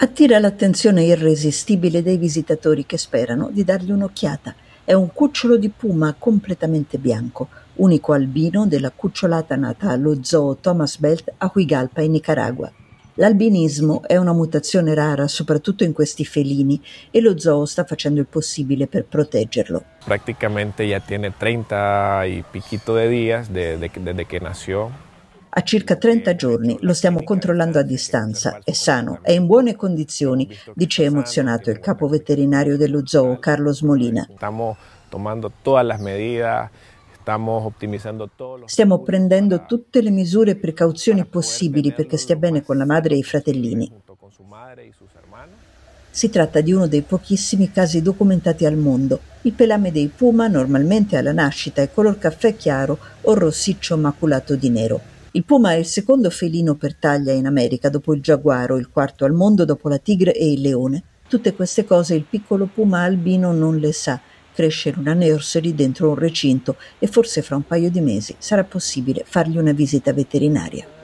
Attira l'attenzione irresistibile dei visitatori che sperano di dargli un'occhiata. È un cucciolo di puma completamente bianco, unico albino della cucciolata nata allo zoo Thomas Belt a Huigalpa in Nicaragua. L'albinismo è una mutazione rara soprattutto in questi felini e lo zoo sta facendo il possibile per proteggerlo. Praticamente ya tiene 30 y piquito de días desde de, de que nació ha circa 30 giorni, lo stiamo controllando a distanza, è sano, è in buone condizioni, dice emozionato il capo veterinario dello zoo Carlos Molina. Stiamo prendendo tutte le misure e precauzioni possibili perché stia bene con la madre e i fratellini. Si tratta di uno dei pochissimi casi documentati al mondo. Il pelame dei puma normalmente alla nascita è color caffè chiaro o rossiccio maculato di nero. Il puma è il secondo felino per taglia in America dopo il giaguaro, il quarto al mondo dopo la tigre e il leone. Tutte queste cose il piccolo puma albino non le sa. Cresce in una nursery dentro un recinto e forse fra un paio di mesi sarà possibile fargli una visita veterinaria.